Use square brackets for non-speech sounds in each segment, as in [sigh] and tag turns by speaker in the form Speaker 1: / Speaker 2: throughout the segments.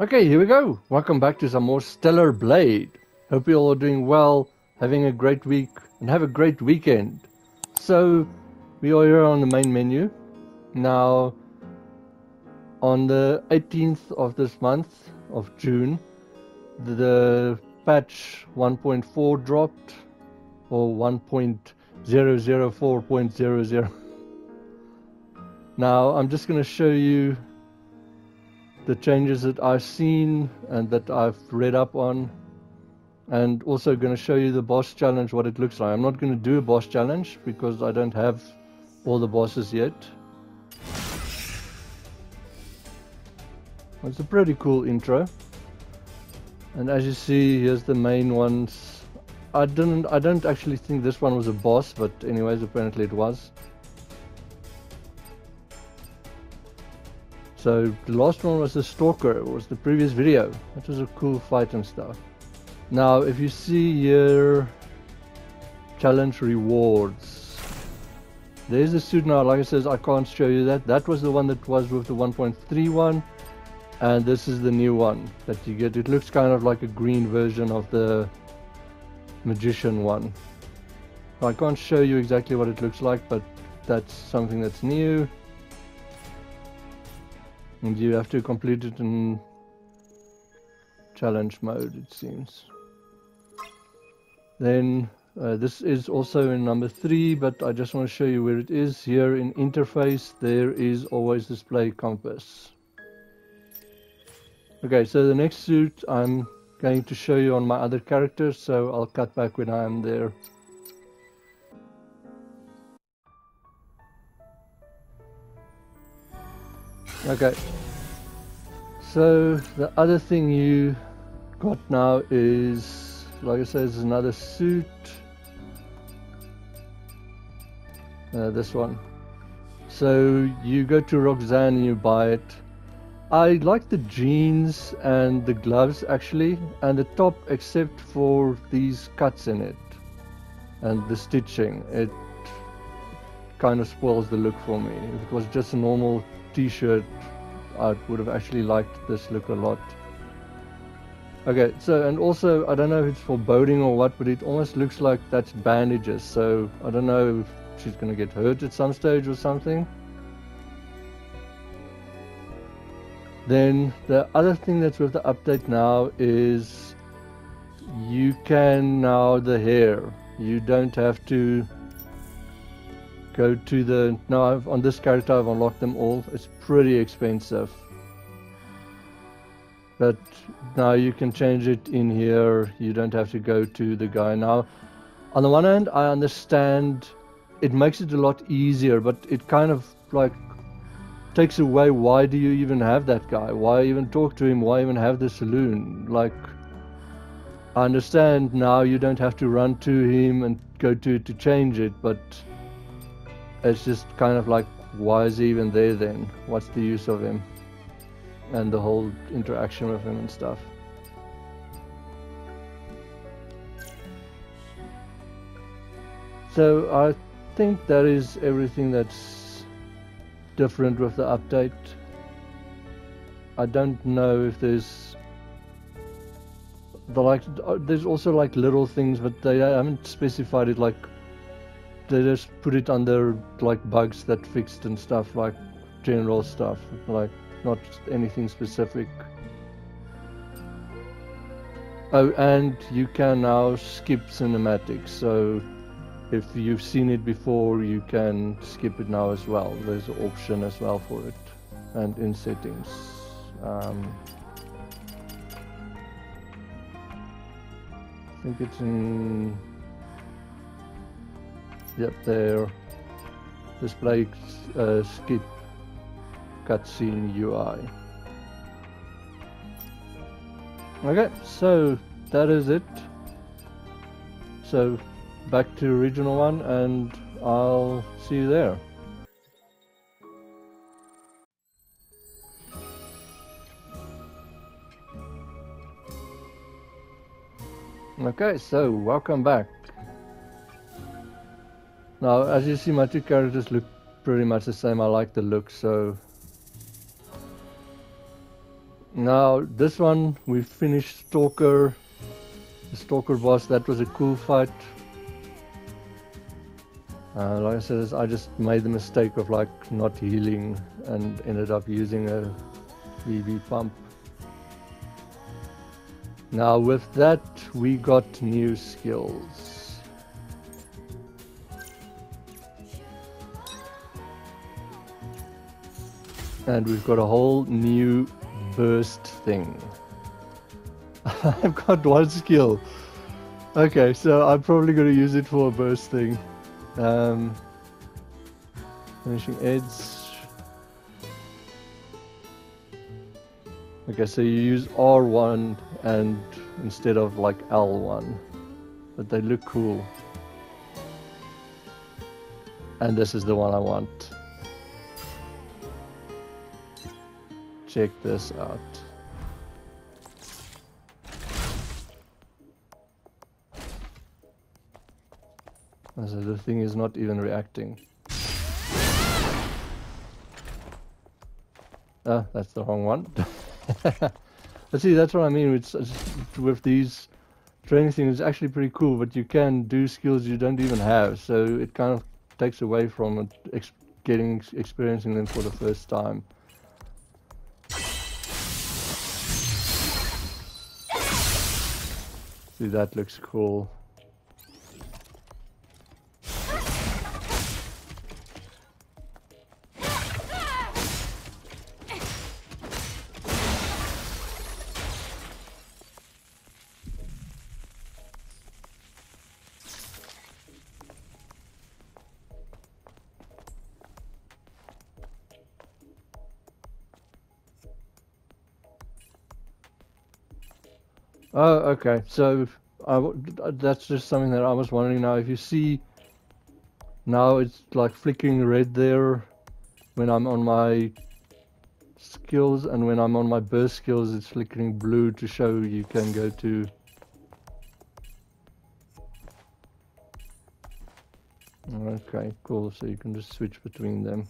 Speaker 1: Okay, here we go. Welcome back to some more Stellar Blade. Hope you all are doing well, having a great week, and have a great weekend. So, we are here on the main menu. Now, on the 18th of this month of June, the patch 1.4 dropped, or 1.004.00. Now, I'm just going to show you the changes that I've seen and that I've read up on and also going to show you the boss challenge what it looks like. I'm not going to do a boss challenge because I don't have all the bosses yet. It's a pretty cool intro. And as you see, here's the main ones. I didn't I don't actually think this one was a boss, but anyways apparently it was. So the last one was the Stalker, was the previous video. That was a cool fight and stuff. Now if you see your challenge rewards. There's the suit now, like I says, I can't show you that. That was the one that was with the 1.31 and this is the new one that you get. It looks kind of like a green version of the Magician one. I can't show you exactly what it looks like, but that's something that's new. And you have to complete it in challenge mode, it seems. Then uh, this is also in number three, but I just want to show you where it is. Here in interface, there is always display compass. Okay, so the next suit I'm going to show you on my other characters, so I'll cut back when I'm there. Okay. So the other thing you got now is, like I said, is another suit. Uh, this one. So you go to Roxanne and you buy it. I like the jeans and the gloves actually, and the top except for these cuts in it and the stitching. It kind of spoils the look for me. If it was just a normal t-shirt I would have actually liked this look a lot. Okay so and also I don't know if it's foreboding or what but it almost looks like that's bandages so I don't know if she's gonna get hurt at some stage or something. Then the other thing that's with the update now is you can now the hair. You don't have to go to the now I've, on this character I've unlocked them all. It's pretty expensive. But now you can change it in here. You don't have to go to the guy. Now on the one hand I understand it makes it a lot easier but it kind of like takes away why do you even have that guy? Why even talk to him? Why even have the saloon? Like I understand now you don't have to run to him and go to to change it but it's just kind of like why is he even there then? What's the use of him? And the whole interaction with him and stuff. So I think that is everything that's different with the update. I don't know if there's the like uh, there's also like little things but they haven't specified it like they just put it under like bugs that fixed and stuff like general stuff like not anything specific. Oh and you can now skip cinematics so if you've seen it before you can skip it now as well. There's an option as well for it and in settings. Um, I think it's in Yep, there. Display uh, skip cutscene UI. Okay, so that is it. So back to original one and I'll see you there. Okay, so welcome back. Now, as you see, my two characters look pretty much the same. I like the look, so... Now this one we finished Stalker, the Stalker boss. That was a cool fight. Uh, like I said, I just made the mistake of like not healing and ended up using a VV pump. Now with that we got new skills. And we've got a whole new burst thing. [laughs] I've got one skill. Okay, so I'm probably going to use it for a burst thing. Um, finishing edge. Okay, so you use R1 and instead of like L1, but they look cool. And this is the one I want. Check this out. So the thing is not even reacting. Ah, that's the wrong one. [laughs] but see, that's what I mean. It's, with these training things, it's actually pretty cool. But you can do skills you don't even have, so it kind of takes away from it, ex getting experiencing them for the first time. That looks cool. Oh, okay. So I, uh, that's just something that I was wondering now. If you see now it's like flickering red there when I'm on my skills and when I'm on my burst skills it's flickering blue to show you can go to Okay, cool. So you can just switch between them.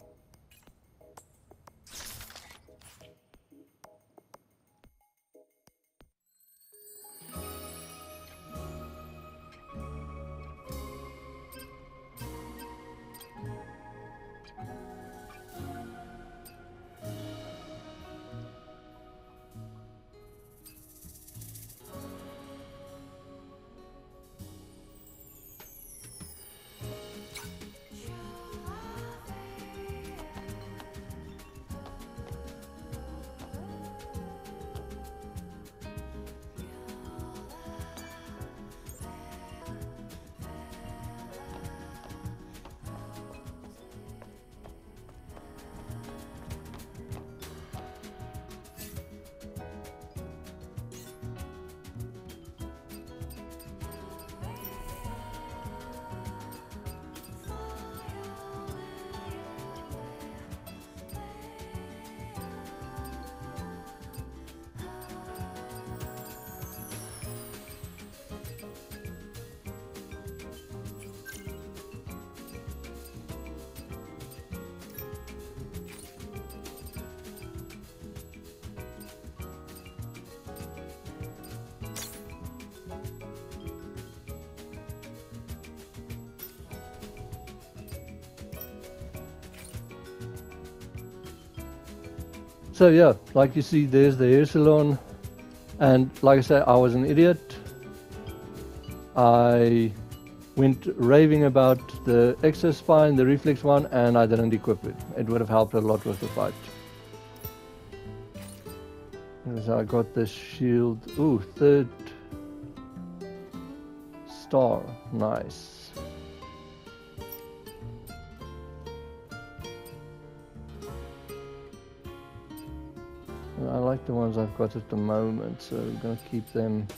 Speaker 1: So yeah, like you see, there's the hair salon. And like I said, I was an idiot. I went raving about the Exospine, the reflex one, and I didn't equip it. It would have helped a lot with the fight. So I got this shield. Ooh, third star. Nice. Like the ones I've got at the moment, so I'm going to keep them.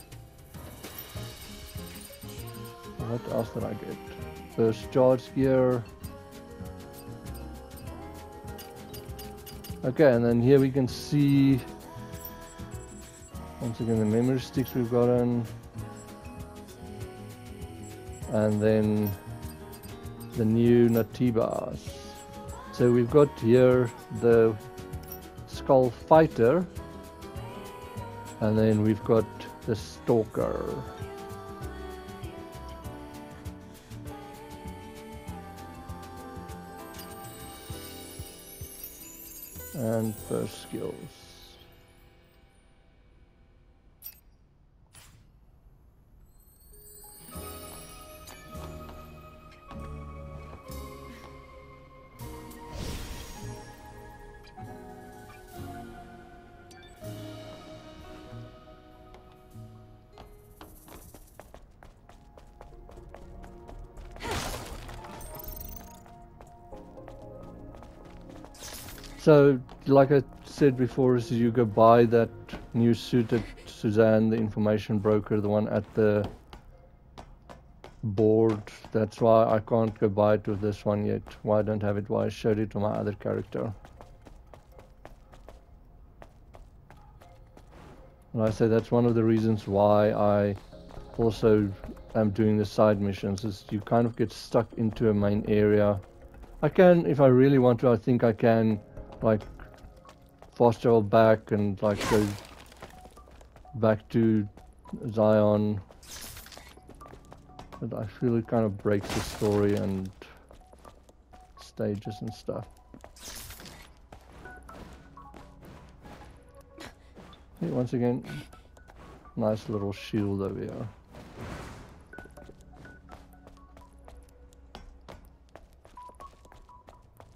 Speaker 1: What else did I get? First charge gear. Okay, and then here we can see once again the memory sticks we've gotten. And then the new Naytibas. So we've got here the Skull Fighter, And then we've got the Stalker. And first skills. So, like I said before, is you go buy that new suit at Suzanne, the information broker, the one at the board. That's why I can't go buy it with this one yet. Why I don't have it? Why I showed it to my other character. And I say that's one of the reasons why I also am doing the side missions, is you kind of get stuck into a main area. I can, if I really want to, I think I can like travel back and like go back to Xion. But I feel it kind of breaks the story and stages and stuff. Hey, once again, nice little shield over here.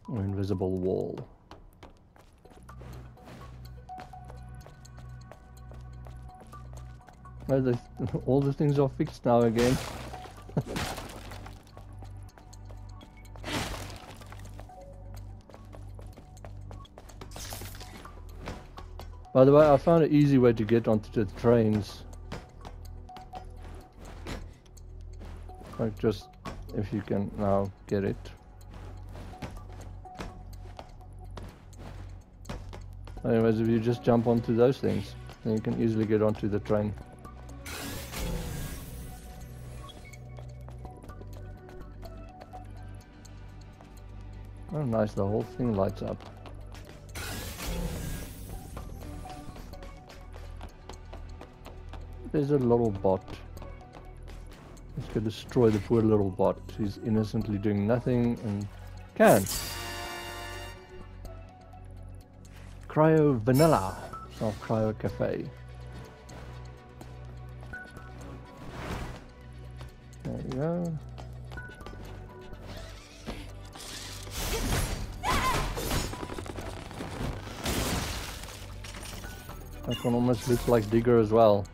Speaker 1: invisible wall. [laughs] all the things are fixed now again. [laughs] By the way, I found an easy way to get onto the trains. Like just, if you can now get it. Anyways, if you just jump onto those things, then you can easily get onto the train. Nice, the whole thing lights up. There's a little bot. Let's go destroy the poor little bot. He's innocently doing nothing and can. Cryo Vanilla. Or Cryo Cafe. Looks like Digger as well.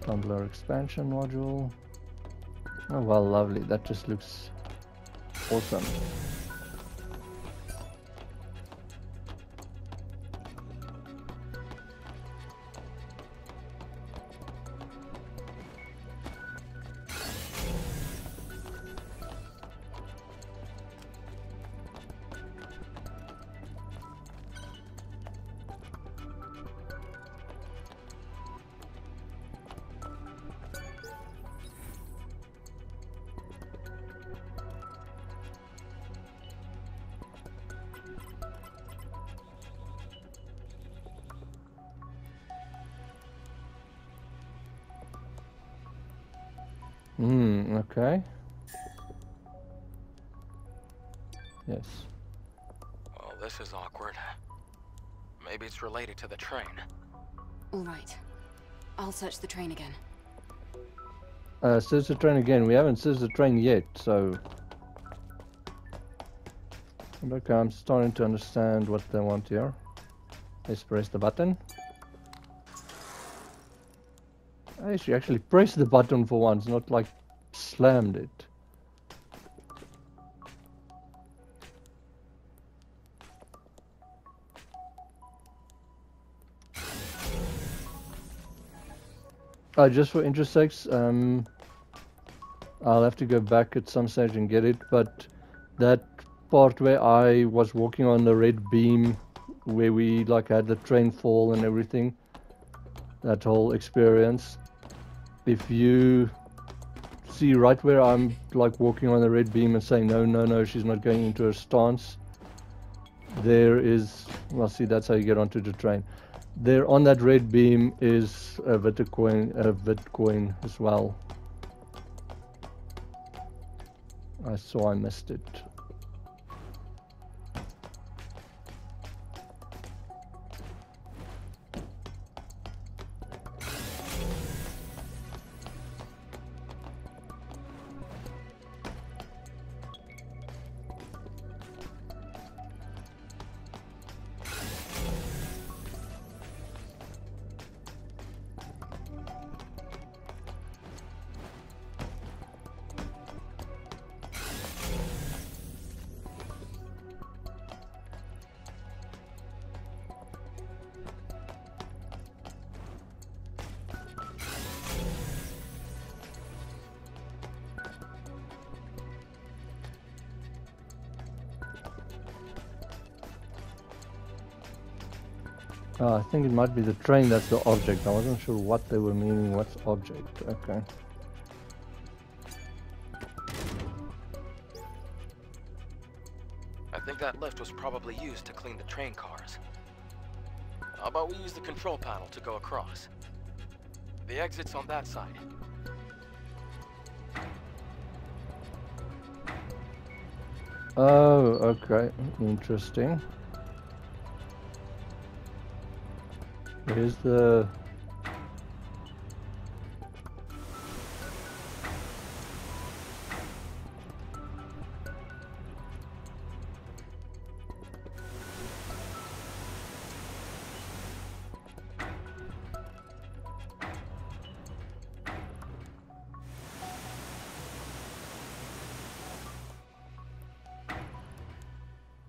Speaker 1: Tumbler expansion module. Oh well, lovely. That just looks awesome. Hmm, okay. Yes.
Speaker 2: Oh, this is awkward. Maybe it's related to the train.
Speaker 3: All right. I'll search the train again.
Speaker 1: Uh, search the train again. We haven't searched the train yet, so... Okay, I'm starting to understand what they want here. Let's press the button. I actually press the button for once, not like slammed it. Uh, just for interest um, I'll have to go back at some stage and get it, but that part where I was walking on the red beam, where we like had the train fall and everything, that whole experience, if you see right where I'm like walking on the red beam and saying no no no she's not going into her stance there is, well, see, that's how you get onto the train. There on that red beam is a Bitcoin, a Bitcoin as well. I saw I missed it. Oh, I think it might be the train that's the object. I wasn't sure what they were meaning. What's object? Okay.
Speaker 2: I think that lift was probably used to clean the train cars. How about we use the control panel to go across? The exit's on that side.
Speaker 1: Oh, okay. Interesting. Here's the...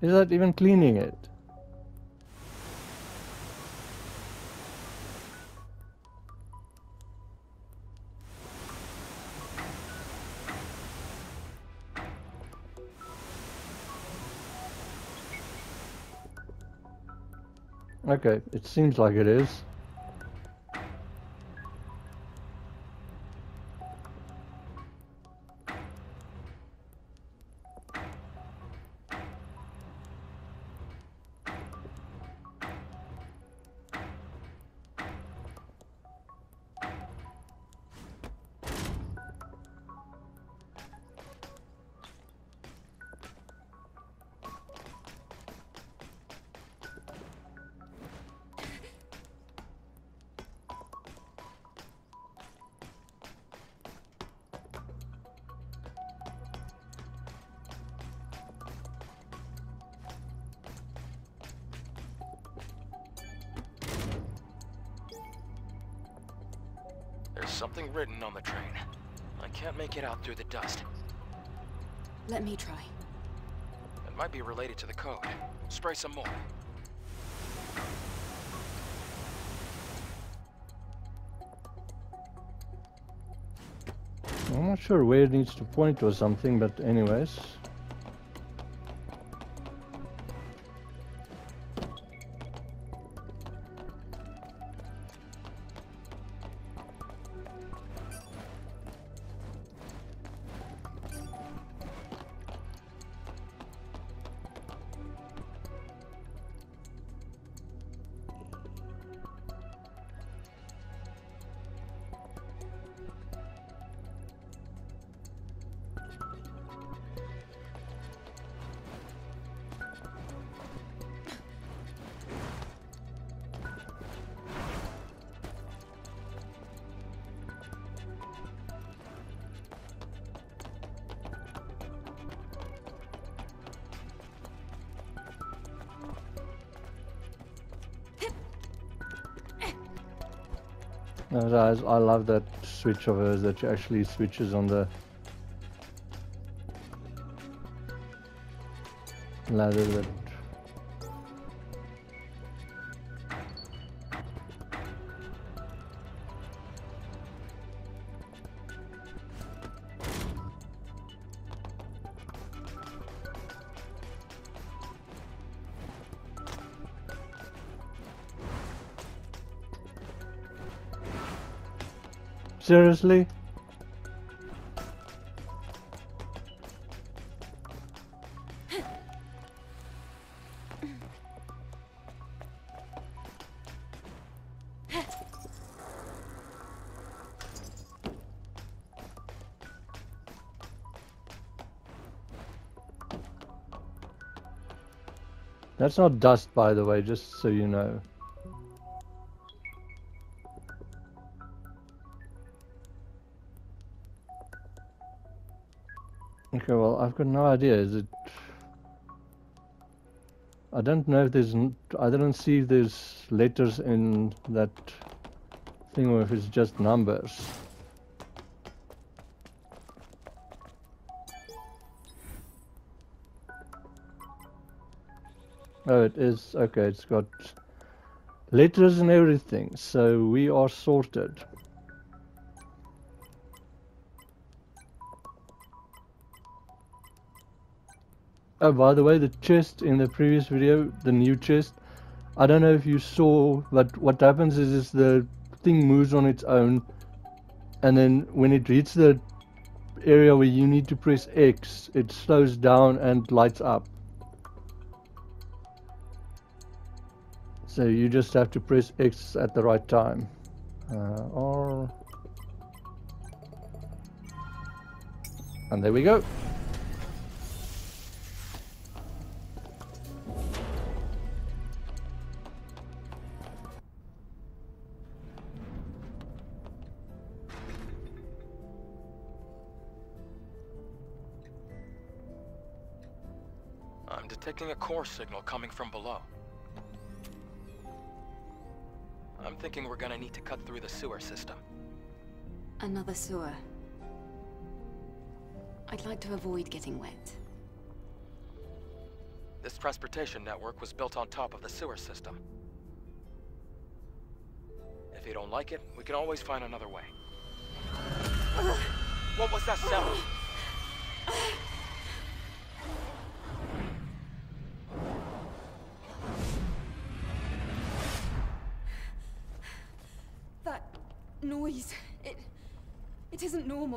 Speaker 1: Is that even cleaning it? Okay, it seems like it is.
Speaker 2: Spray some more.
Speaker 1: I'm not sure where it needs to point or something, but anyways. I, I love that switch of hers that she actually switches on the ladder that Seriously? That's not dust, by the way, just so you know. I've got no idea. Is it... I don't know if there's... I don't see if there's letters in that thing or if it's just numbers. Oh, it is. Okay, it's got letters and everything. So we are sorted. Oh, by the way, the chest in the previous video, the new chest, I don't know if you saw, but what happens is, is the thing moves on its own, and then when it hits the area where you need to press X, it slows down and lights up. So you just have to press X at the right time. Uh, or... And there we go.
Speaker 2: Signal coming from below. I'm thinking we're gonna need to cut through the sewer system.
Speaker 3: Another sewer. I'd like to avoid getting wet.
Speaker 2: This transportation network was built on top of the sewer system. If you don't like it, we can always find another way. What was that sound?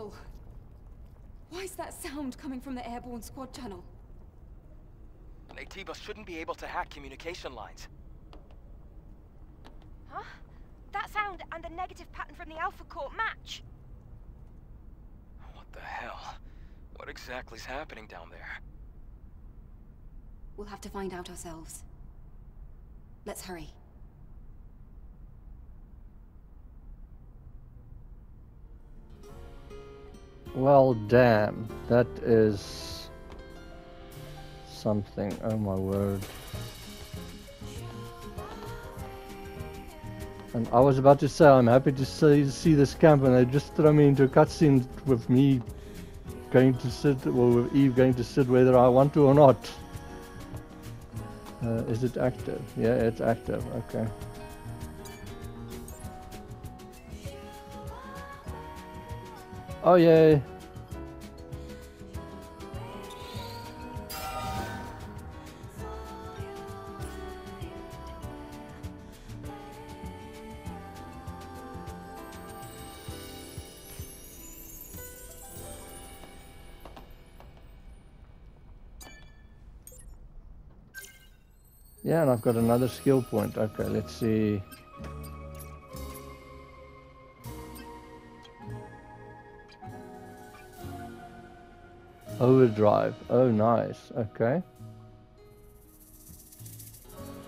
Speaker 3: Isn't. Why is that sound coming from the airborne squad channel?
Speaker 2: Naytiba shouldn't be able to hack communication lines.
Speaker 4: Huh? That sound and the negative pattern from the Alpha Core match.
Speaker 2: What the hell? What exactly is happening down there?
Speaker 3: We'll have to find out ourselves. Let's hurry.
Speaker 1: Well, damn. That is... something. Oh my word. And I was about to say, I'm happy to see, see this camp, and they just throw me into a cutscene with me going to sit, or with Eve going to sit whether I want to or not. Uh, is it active? Yeah, it's active. Okay. Oh yay! Yeah, and I've got another skill point. Okay, let's see. Overdrive. Oh, nice. Okay.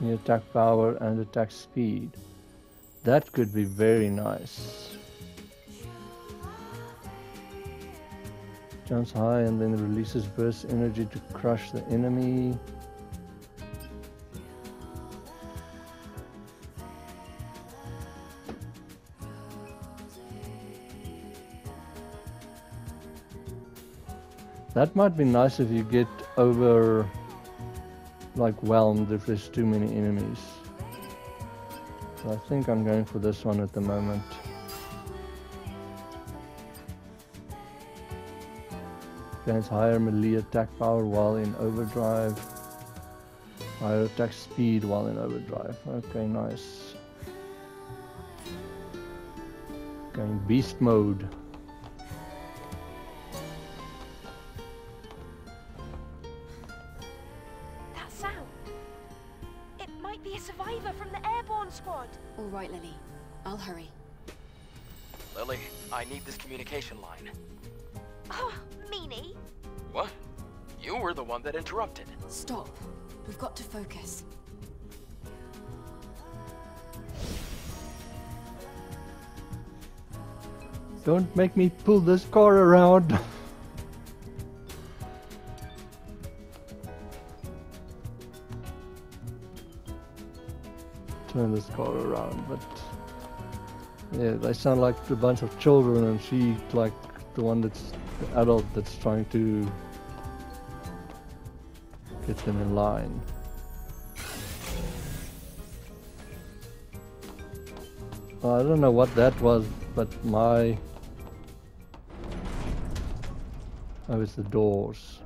Speaker 1: The attack power and attack speed. That could be very nice. Jumps high and then releases burst energy to crush the enemy. That might be nice if you get over like whelmed if there's too many enemies. So I think I'm going for this one at the moment. Gains higher melee attack power while in overdrive. Higher attack speed while in overdrive. Okay, nice. Going beast mode. Make me pull this car around. Turn this car around, but yeah, they sound like a bunch of children, and she like the one that's the adult that's trying to get them in line. I don't know what that was, but my... Oh, it's the doors.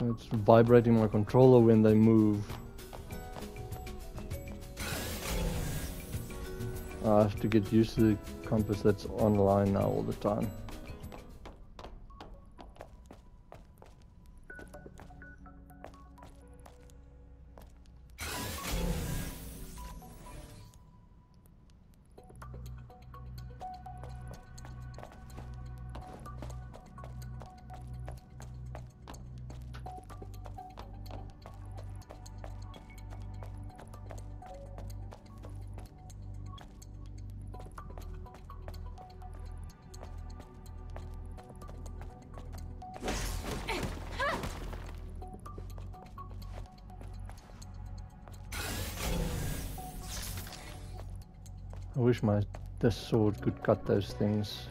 Speaker 1: It's vibrating my controller when they move. I have to get used to the compass that's online now all the time. This sword could cut those things.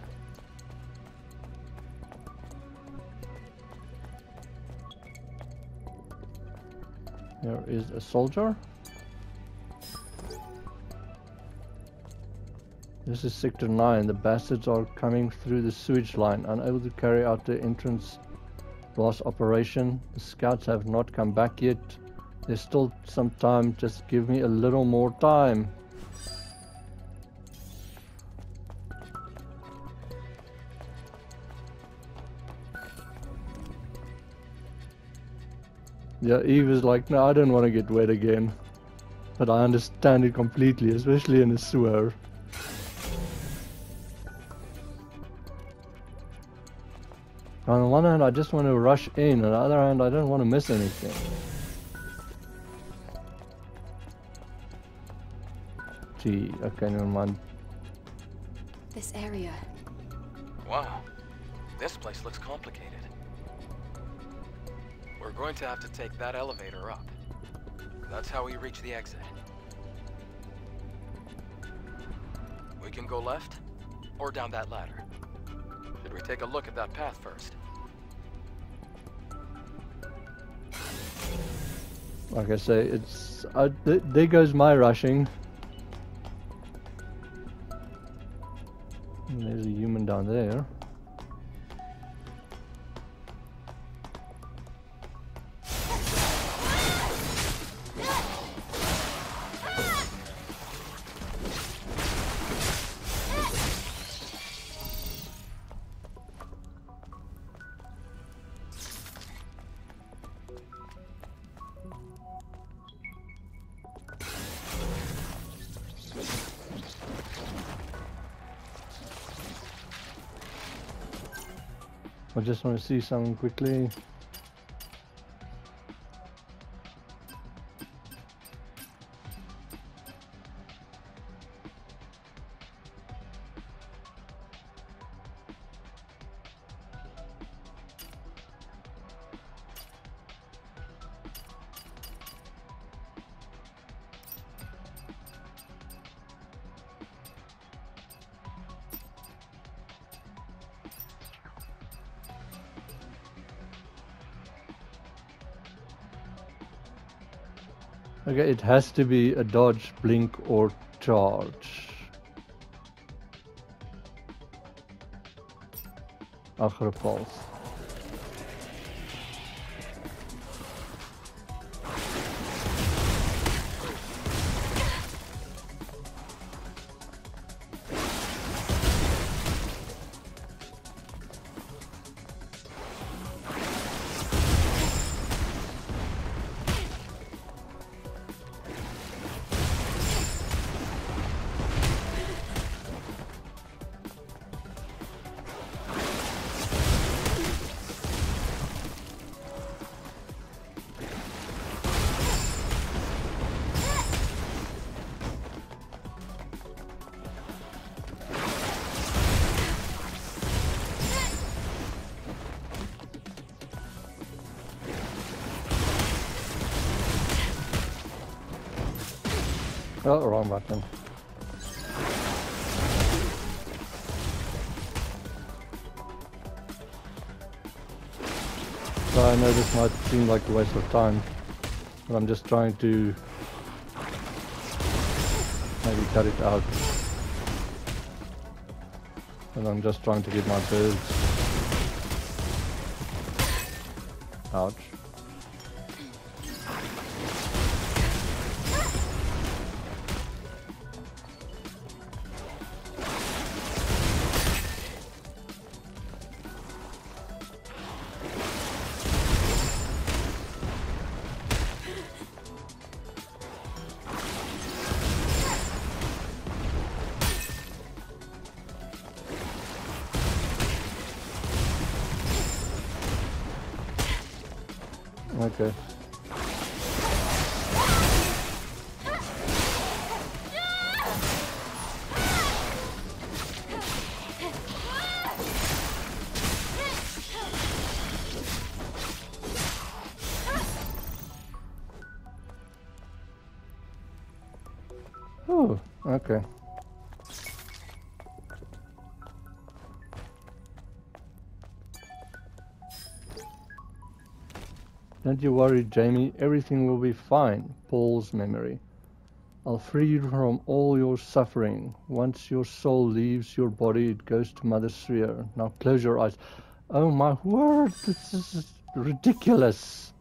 Speaker 1: There is a soldier. This is Sector 9. The bastards are coming through the sewage line, unable to carry out the entrance blast operation. The scouts have not come back yet. There's still some time. Just give me a little more time. Yeah, Eve is like, no, I don't want to get wet again. But I understand it completely, especially in a sewer. On the one hand, I just want to rush in. On the other hand, I don't want to miss anything. Gee, okay, never mind.
Speaker 3: This area.
Speaker 2: Wow. This place looks complicated. We're going to have to take that elevator up. That's how we reach the exit. We can go left, or down that ladder. Should we take a look at that path first?
Speaker 1: Like I say, it's... Uh, th there goes my rushing. And there's a human down there. Just want to see something quickly. Okay, it has to be a dodge, blink, or charge. Ach, repulse. Oh, button. So I know this might seem like a waste of time, but I'm just trying to maybe cut it out. And I'm just trying to get my birds Ouch. Okay. Oh, okay. Don't you worry, Jamie. Everything will be fine. Paul's memory. I'll free you from all your suffering. Once your soul leaves your body, it goes to Mother Sphere. Now close your eyes. Oh my word, this is ridiculous.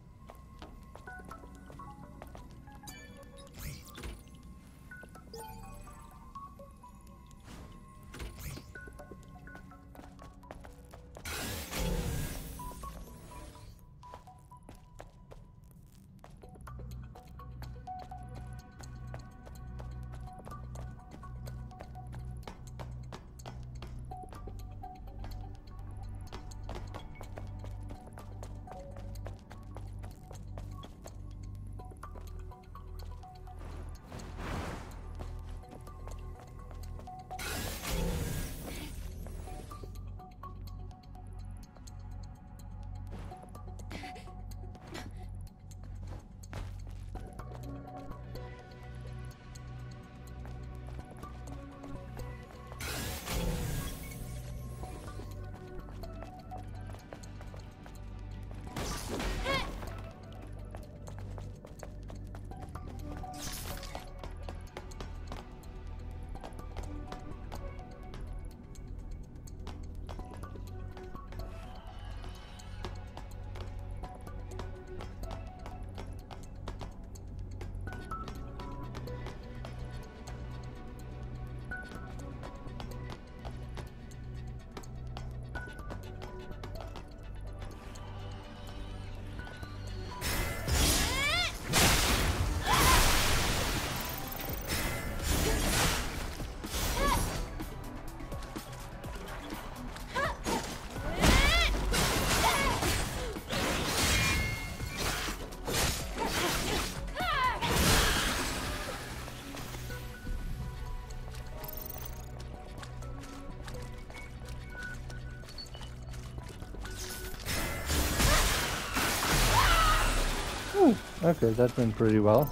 Speaker 1: Okay, that went pretty well.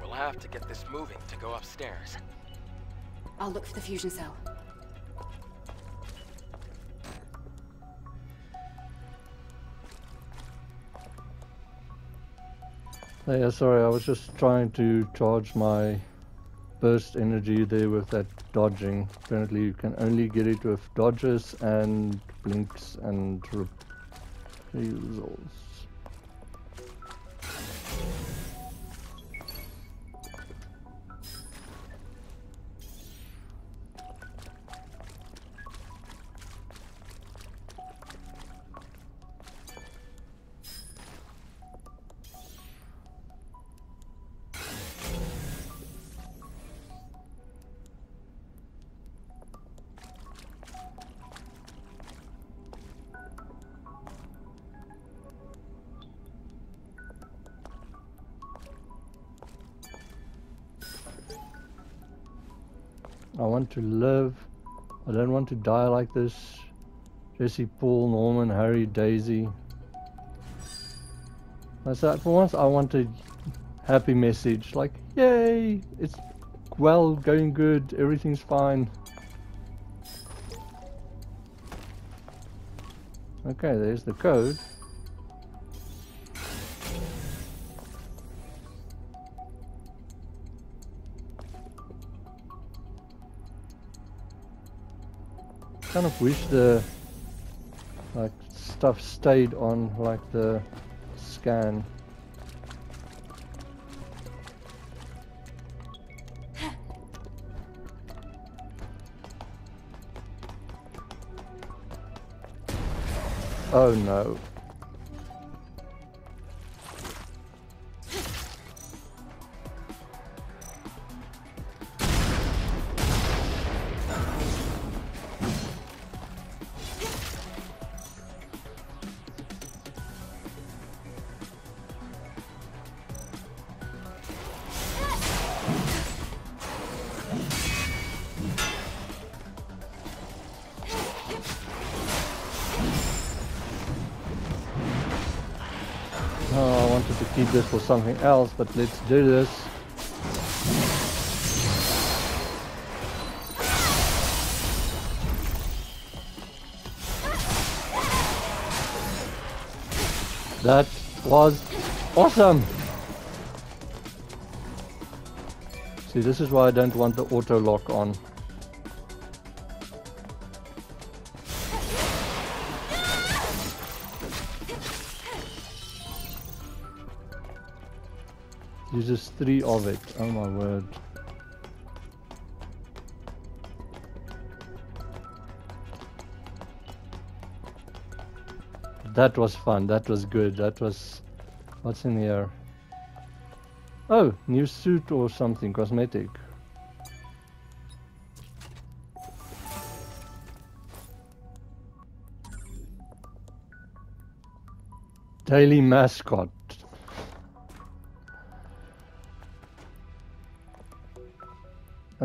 Speaker 2: We'll have to get this moving to go upstairs.
Speaker 3: I'll look for the fusion cell.
Speaker 1: Oh, yeah, sorry, I was just trying to charge my burst energy there with that dodging. Apparently you can only get it with dodges and blinks and refusals. To live. I don't want to die like this. Jesse, Paul, Norman, Harry, Daisy. That's that. For once, I want a happy message. Like, yay! It's well, going good. Everything's fine. Okay, there's the code. Kind of wish the like stuff stayed on like the scan. Oh no. Something else, but let's do this. That was awesome! See, this is why I don't want the auto lock on. Three of it. Oh my word. That was fun. That was good. That was... What's in here? Oh, new suit or something. Cosmetic. Daily mascot.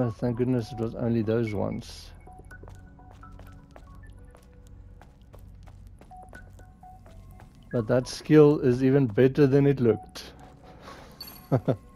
Speaker 1: Oh, thank goodness it was only those ones. But that skill is even better than it looked. [laughs]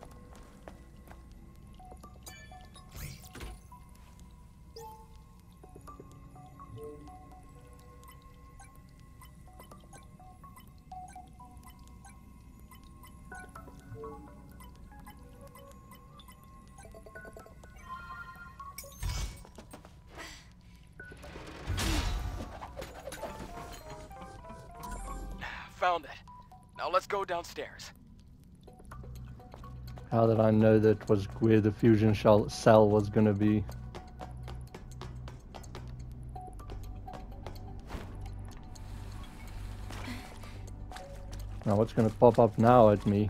Speaker 1: was where the fusion shell cell was gonna be? Now what's gonna pop up now at me?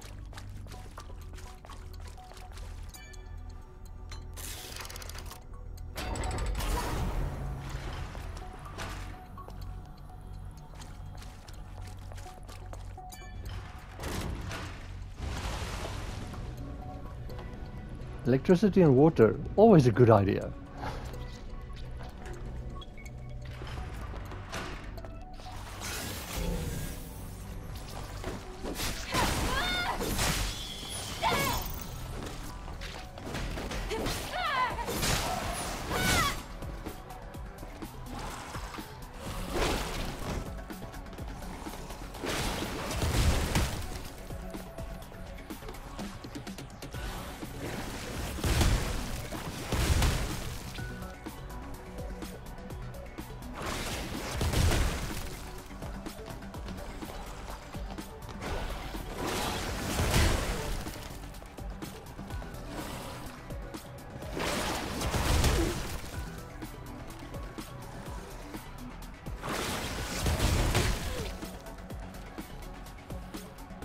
Speaker 1: Electricity and water, always a good idea.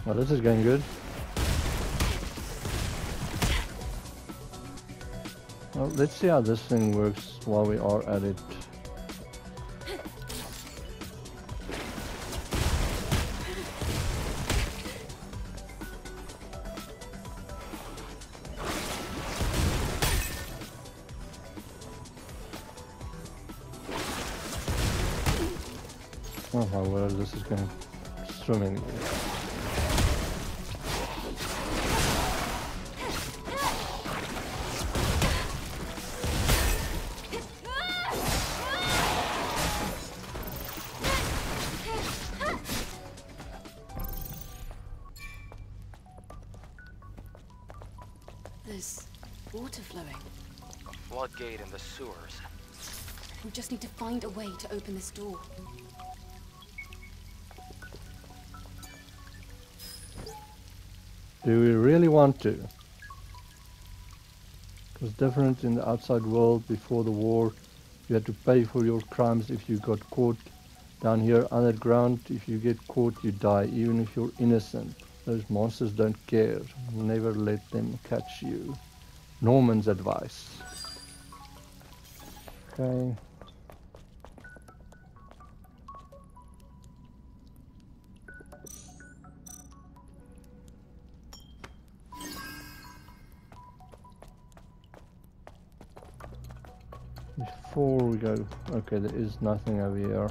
Speaker 1: Well, this is going good. Well, let's see how this thing works while we are at it. This
Speaker 3: door.
Speaker 1: Do we really want to? It was different in the outside world before the war. You had to pay for your crimes if you got caught. Down here underground, if you get caught, you die, even if you're innocent. Those monsters don't care. Never let them catch you. Norman's advice. Okay. Before we go, okay, there is nothing over here.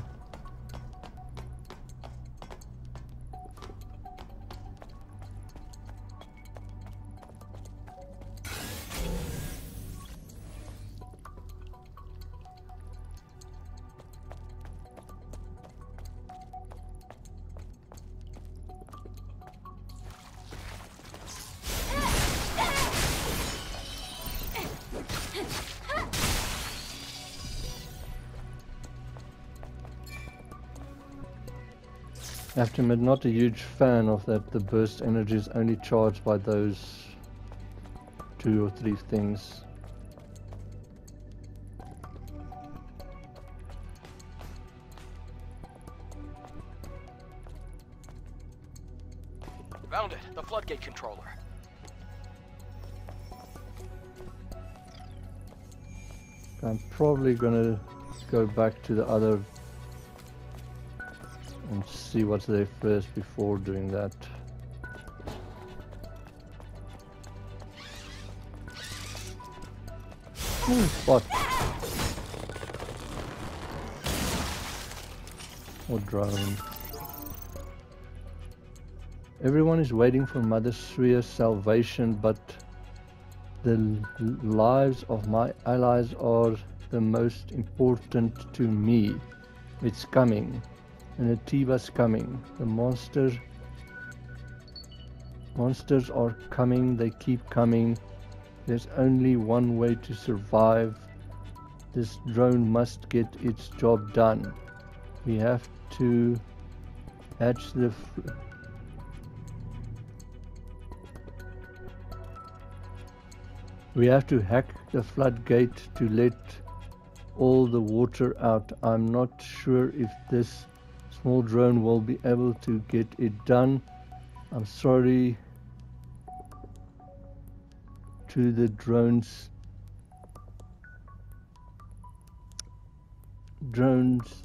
Speaker 1: I have to admit, not a huge fan of that the burst energy is only charged by those two or three things.
Speaker 2: Found it! The floodgate controller.
Speaker 1: I'm probably gonna go back to the other see what's there first before doing that. Ooh, spot. Or drone. Everyone is waiting for Mother Sphere's salvation, but the lives of my allies are the most important to me. It's coming. Naytiba's coming. The monsters monsters are coming, they keep coming. There's only one way to survive. This drone must get its job done. We have to hatch the We have to hack the floodgate to let all the water out. I'm not sure if this small drone will be able to get it done. I'm sorry to the drones. Drones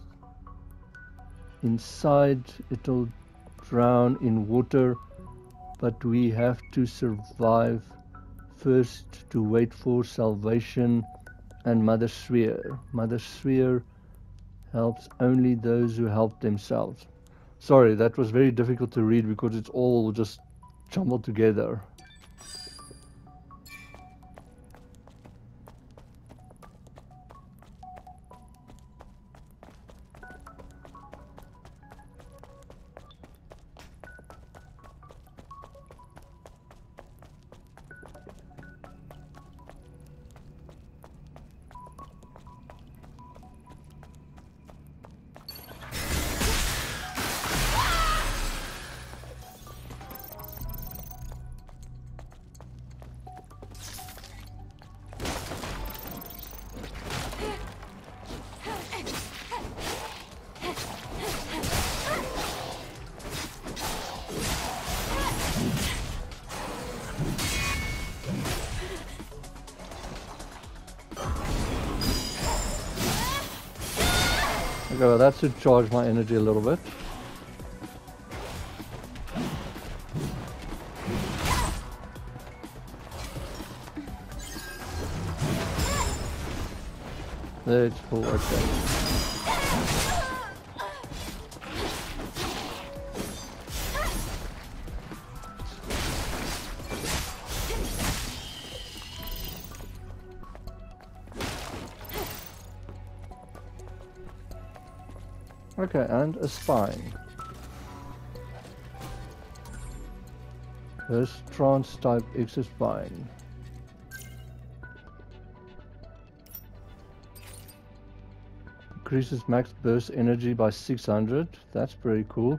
Speaker 1: inside, it'll drown in water, but we have to survive first to wait for salvation and Mother Sphere. Mother Sphere helps only those who help themselves. Sorry, that was very difficult to read because it's all just jumbled together. Well that should charge my energy a little bit. There it's full, okay. Okay, and a spine. This trance type extra spine. Increases max burst energy by 600. That's pretty cool.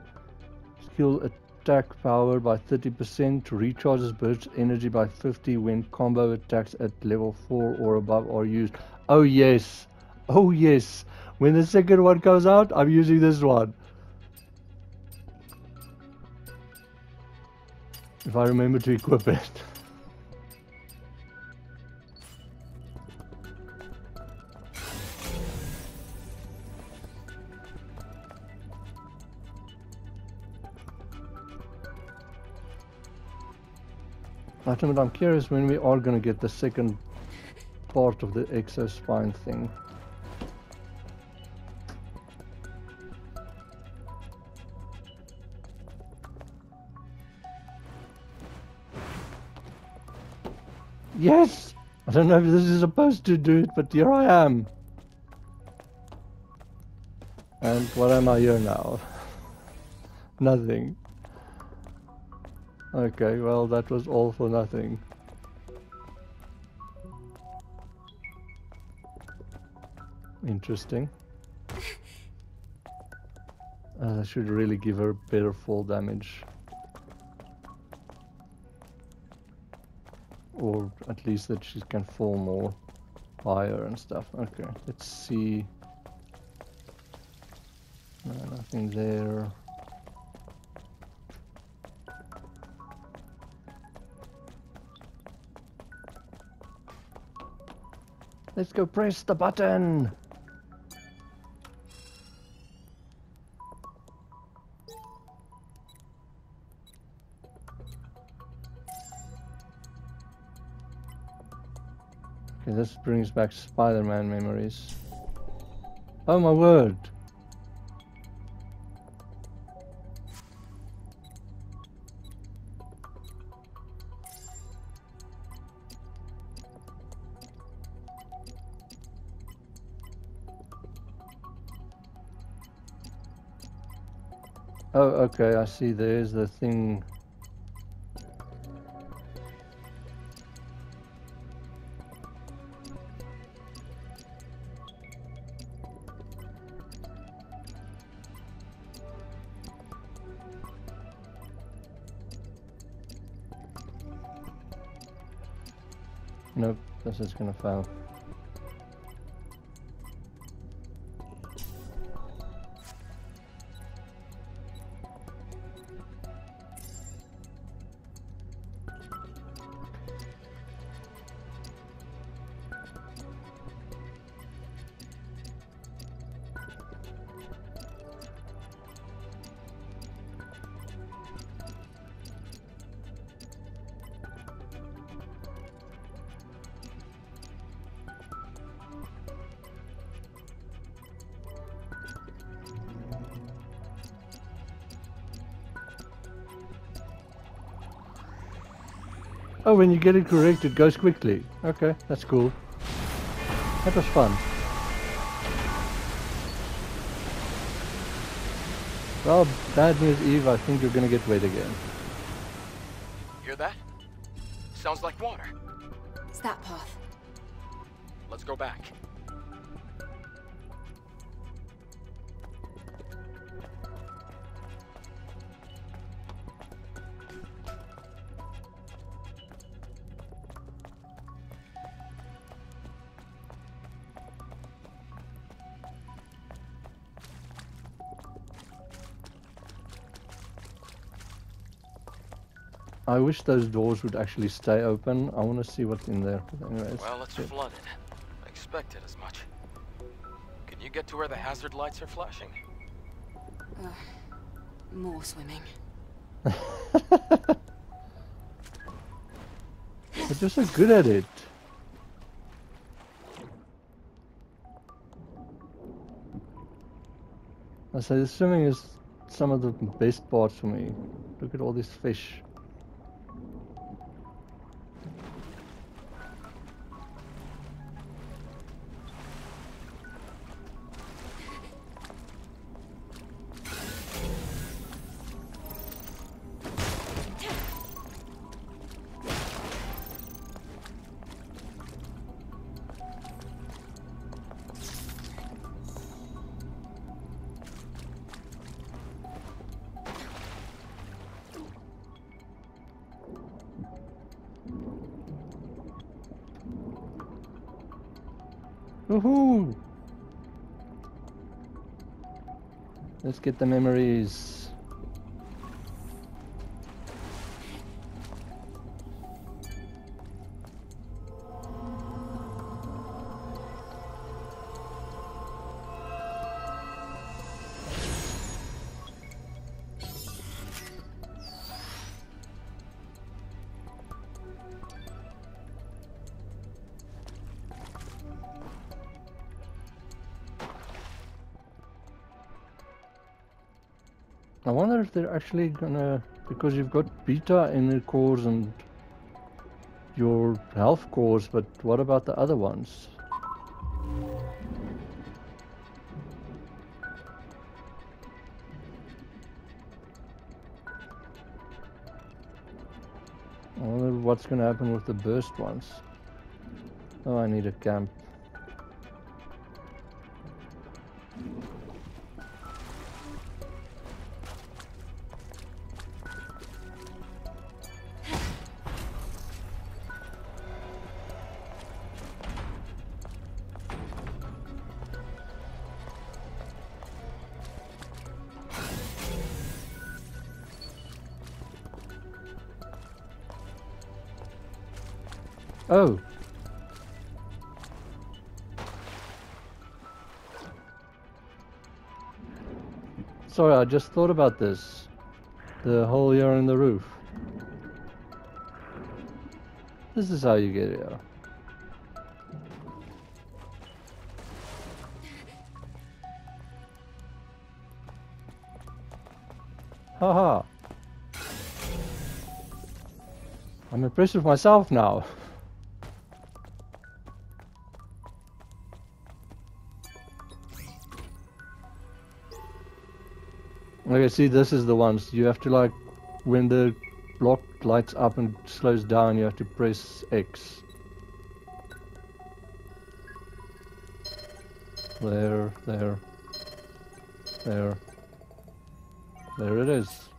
Speaker 1: Skill attack power by 30%. To recharges burst energy by 50 when combo attacks at level 4 or above are used. Oh yes. Oh yes. When the second one comes out, I'm using this one. If I remember to equip it. I'm curious when we are going to get the second part of the exospine thing. Yes! I don't know if this is supposed to do it, but here I am. And what am I here now? [laughs] Nothing. Okay, well that was all for nothing. Interesting. [laughs] Uh, I should really give her better fall damage. Or at least that she can fall more higher and stuff. Okay, let's see. No, nothing there. Let's go press the button! This brings back Spider-Man memories. Oh my word! Oh, okay, I see there's the thing. This is gonna fail. Oh, when you get it correct, it goes quickly. Okay, that's cool. That was fun. Well, bad news, Eve. I think you're gonna get wet again.
Speaker 2: Hear that? Sounds like water.
Speaker 3: It's that path.
Speaker 2: Let's go back.
Speaker 1: I wish those doors would actually stay open. I want to see what's in there. But anyways,
Speaker 2: Well, it's
Speaker 1: good.
Speaker 2: flooded. I expected as much. Can you get to where the hazard lights are flashing?
Speaker 3: Uh, more swimming. [laughs]
Speaker 1: But you're so good at it. I say the swimming is some of the best parts for me. Look at all these fish. Get the memories. I wonder if they're actually gonna because you've got beta in the cores and your health cores, but what about the other ones? I wonder what's gonna happen with the burst ones. Oh, I need a camp. Sorry, I just thought about this. The hole here in the roof. This is how you get here. Haha. I'm impressed with myself now. [laughs] see, this is the ones you have to like when the block lights up and slows down, you have to press X. There, there, there. There it is.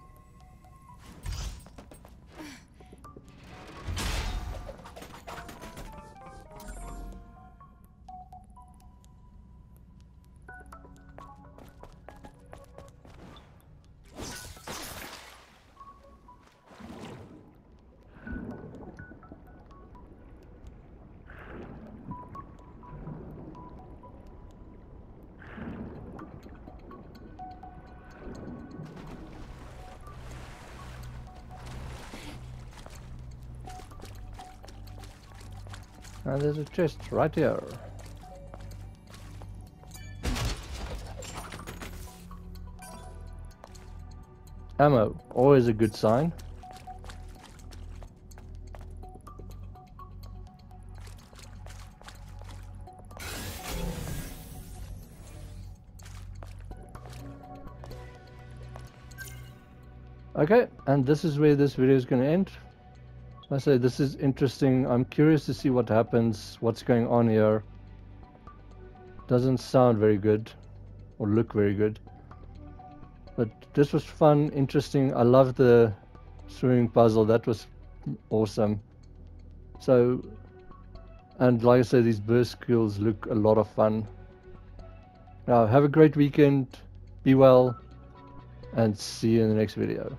Speaker 1: Chest right here. Ammo, always a good sign. Okay, and this is where this video is going to end. I say this is interesting. I'm curious to see what happens, what's going on here. Doesn't sound very good or look very good. But this was fun, interesting. I love the swimming puzzle. That was awesome. So, and like I said, these burst skills look a lot of fun. Now, have a great weekend. Be well and see you in the next video.